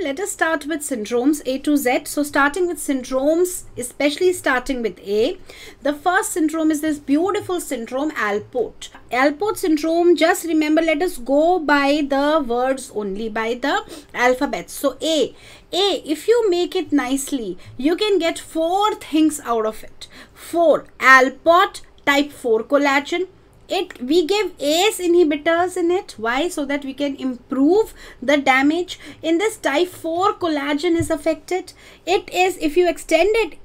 Let us start with syndromes A to Z. So starting with syndromes, especially starting with A. The first syndrome is this beautiful syndrome Alport. Alport syndrome, just remember, let us go by the words only, by the alphabet. So A. A, if you make it nicely, you can get four things out of it. Four, Alport type 4 collagen, it we give ACE inhibitors in it. Why? So that we can improve the damage. In this type 4 collagen is affected. It is if you extend it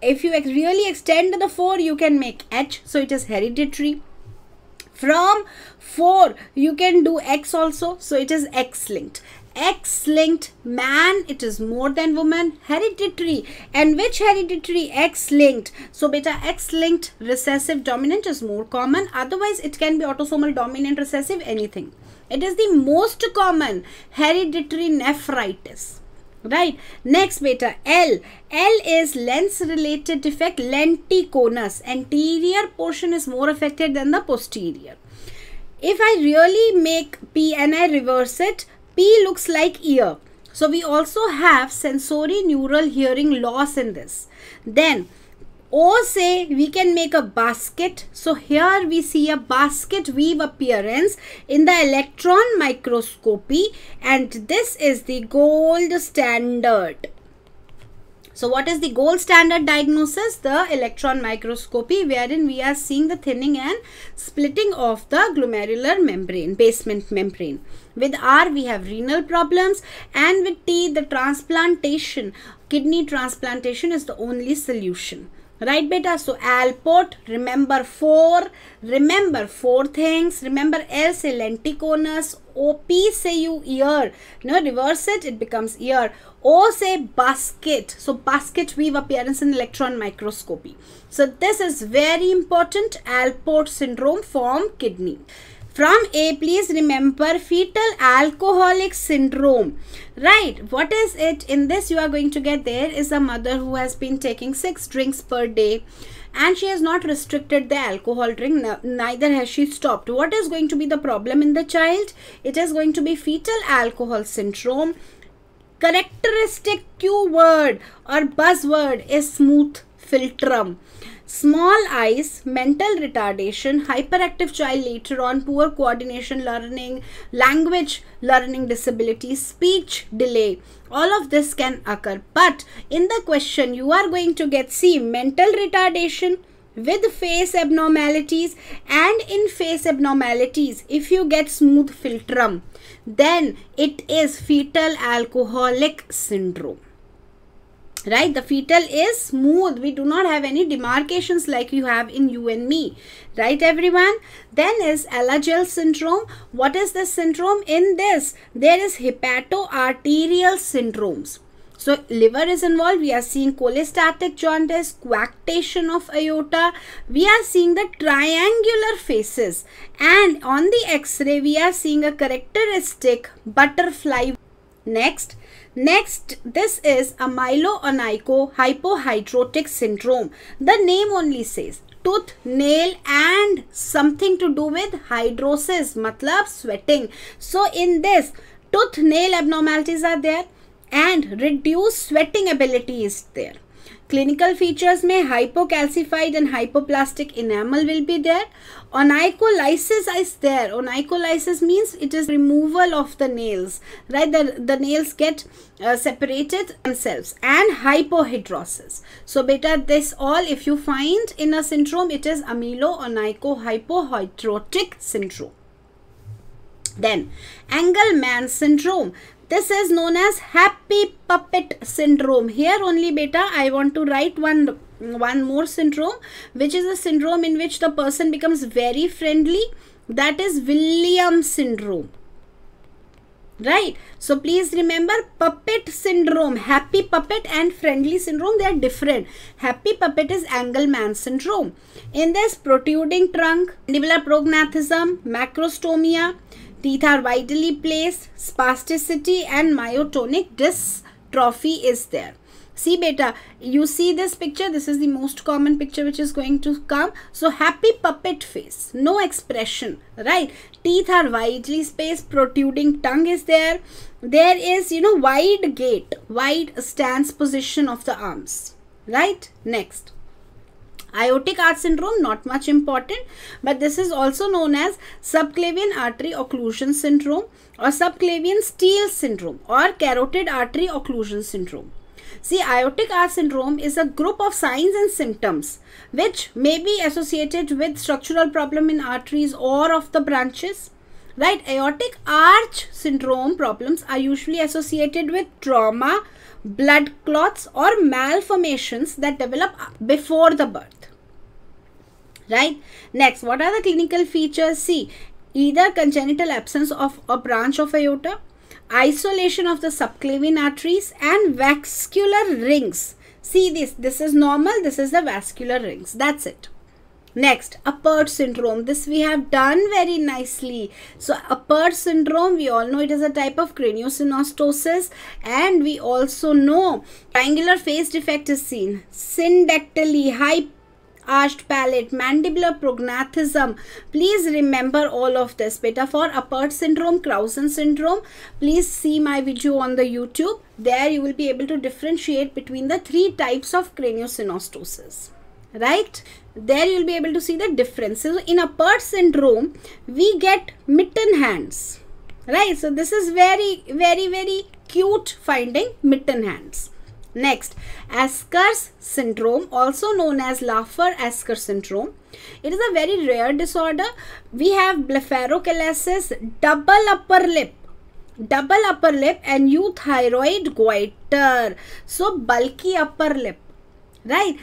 if you ex really extend the 4 you can make H. So it is hereditary. From 4 you can do X also. So it is X linked X-linked man, it is more than woman, hereditary. And which hereditary X-linked? So beta X-linked recessive dominant is more common. Otherwise, it can be autosomal dominant recessive, anything. It is the most common hereditary nephritis. Right. Next beta L. L is lens related defect lenticonus. Anterior portion is more affected than the posterior. If I really make P and I reverse it, P looks like ear. So we also have sensory neural hearing loss in this. Then O say we can make a basket. So here we see a basket weave appearance in the electron microscopy and this is the gold standard. So what is the gold standard diagnosis? The electron microscopy wherein we are seeing the thinning and splitting of the glomerular membrane, basement membrane. With R we have renal problems and with T the transplantation, kidney transplantation is the only solution. Right beta? So alport remember four. Remember four things. Remember l say lenticonus op say you ear. No reverse it it becomes ear. O say basket. So basket weave appearance in electron microscopy. So this is very important. Alport syndrome form kidney from A, please remember fetal alcoholic syndrome. Right, what is it? In this, you are going to get there is a mother who has been taking six drinks per day and she has not restricted the alcohol drink neither has she stopped what is going to be the problem in the child it is going to be fetal alcohol syndrome characteristic q word or buzzword is smooth philtrum Small eyes, mental retardation, hyperactive child later on, poor coordination learning, language learning disability, speech delay. All of this can occur. But in the question, you are going to get see mental retardation, with face abnormalities and in face abnormalities if you get smooth philtrum then it is fetal alcoholic syndrome right the fetal is smooth we do not have any demarcations like you have in you and me right everyone then is Alagille syndrome what is this syndrome in this there is hepatoarterial syndromes so liver is involved. We are seeing cholestatic jaundice, coarctation of aorta. We are seeing the triangular faces. And on the x-ray, we are seeing a characteristic butterfly. Next, Next, this is a myeloonycho hypohidrotic syndrome. The name only says tooth, nail and something to do with hydrosis, matlab sweating. So in this, tooth, nail abnormalities are there and reduced sweating ability is there. Clinical features may hypocalcified and hypoplastic enamel will be there. Onycholysis is there. Onycholysis means it is removal of the nails, right? The, the nails get uh, separated themselves and hypohidrosis. So beta this all if you find in a syndrome it is ameloonychohypohidrotic syndrome. Then Angelman syndrome. This is known as happy puppet syndrome. Here only beta I want to write one one more syndrome which is a syndrome in which the person becomes very friendly. That is Williams syndrome. Right? So please remember puppet syndrome happy puppet and friendly syndrome they are different. Happy puppet is Angelman syndrome. In this protruding trunk mandibular prognathism macrostomia Teeth are widely placed, spasticity and myotonic dystrophy is there. see beta you see this picture? This is the most common picture which is going to come. So happy puppet face. No expression right? Teeth are widely spaced protruding tongue is there. There is you know wide gait wide stance position of the arms right? Next Aortic arch syndrome, not much important, but this is also known as subclavian artery occlusion syndrome or subclavian steal syndrome or carotid artery occlusion syndrome. See, aortic arch syndrome is a group of signs and symptoms which may be associated with structural problem in arteries or of the branches. Right, aortic arch syndrome problems are usually associated with trauma, blood clots or malformations that develop before the birth right? Next what are the clinical features? See either congenital absence of a branch of aorta isolation of the subclavian arteries and vascular rings. See this this is normal this is the vascular rings. That's it. Next apert syndrome. This we have done very nicely. So apert syndrome we all know it is a type of craniosynostosis and we also know triangular face defect is seen. Syndactyly high arched palate, mandibular prognathism. Please remember all of this. Beta for Apert syndrome, Crouzon syndrome. Please see my video on the YouTube. There you will be able to differentiate between the three types of craniosynostosis. Right? There you will be able to see the differences. In Apert syndrome, we get mitten hands. Right? So this is very, very, very cute finding mitten hands. Next, Ascher's syndrome, also known as Laffer-Ascher syndrome. It is a very rare disorder. We have blepharochalasis, double upper lip, double upper lip and euthyroid goiter. So, bulky upper lip right